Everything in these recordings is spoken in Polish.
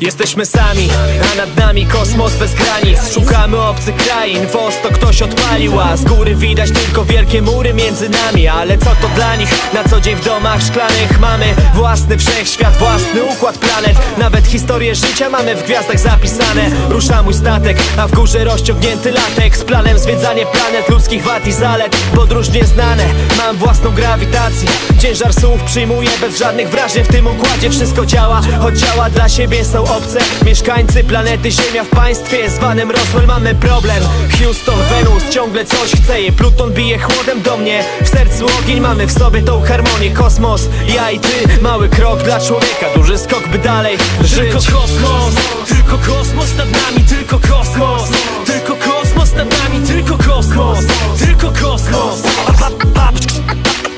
Jesteśmy sami, a nad nami kosmos bez granic. Szukamy obcych krain, wostok ktoś odpalił A z góry widać tylko wielkie mury między nami. Ale co to dla nich? Na co dzień w domach szklanych mamy Własny wszechświat, własny układ planet. Nawet historię życia mamy w gwiazdach zapisane. Rusza mój statek, a w górze rozciągnięty latek. Z planem zwiedzanie planet ludzkich wad i zalet. Podróż nieznane, mam własną grawitację. Ciężar słów przyjmuję bez żadnych wrażeń. W tym układzie wszystko działa, choć działa dla siebie są obce Mieszkańcy planety Ziemia w państwie zwanym Roswell. Mamy problem. Houston, Venus, ciągle coś chce je. Pluton bije chłodem do mnie. W sercu ogień mamy w sobie tą harmonię. Kosmos, ja i ty, mały krok dla człowieka. Duży skok by dalej żyć. Tylko kosmos, tylko kosmos nad nami, tylko kosmos. Tylko kosmos nad nami, tylko kosmos. Tylko kosmos.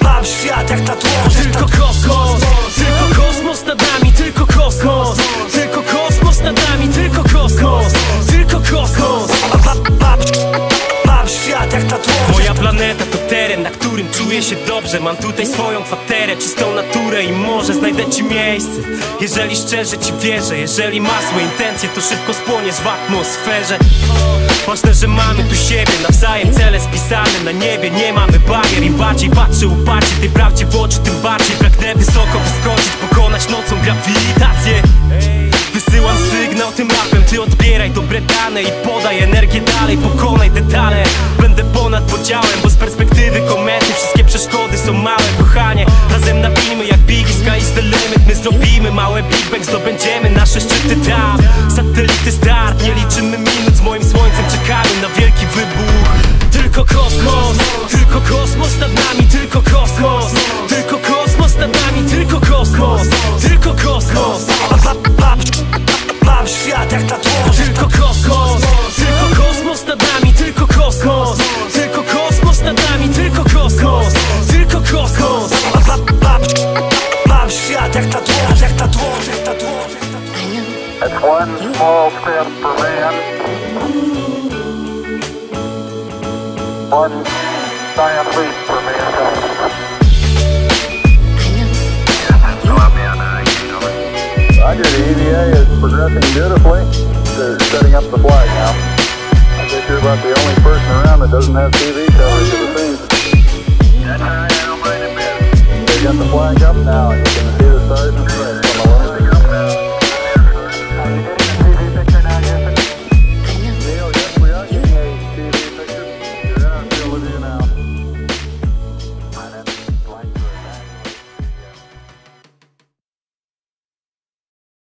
Mam świat jak tatuaż Tylko kosmos, tylko kosmos nad nami, Tylko kosmos jak tatuaż Moja planeta to teren, na którym czuję się dobrze. Mam tutaj swoją kwaterę, czystą naturę i może znajdę ci miejsce. Jeżeli szczerze ci wierzę, jeżeli masz złe intencje To szybko spłoniesz w atmosferze. Ważne, że mamy tu siebie, nawzajem cele spisane na niebie. Nie mamy barier, im bardziej patrzę uparcie Tej prawdzie w oczy, tym bardziej pragnę wysoko wyskoczyć Pokonać nocą grawitację. Wysyłam sygnał tym rapem, ty odbieraj dobre dane I podaj energię dalej, pokonaj detale Podziałem, bo z perspektywy komety Wszystkie przeszkody są małe, kochanie. Razem nabijmy jak Biggie, sky is the limit. My zrobimy małe Big Bang, zdobędziemy nasze szczyty tam. Satelity start, nie liczymy minut. Z moim słońcem czekamy na wielki wybuch. Tylko kosmos, tylko kosmos nad nami Tylko kosmos, tylko kosmos nad nami Tylko kosmos, tylko kosmos. Mam świat jak tatuaż tylko kosmos, tylko kosmos nad nami, tylko kosmos. Tylko It's one small step for man, one giant leap for mankind. Roger, the EVA is progressing beautifully. They're setting up the flag now. I guess you're about the only person around that doesn't have TV coverage of the scene.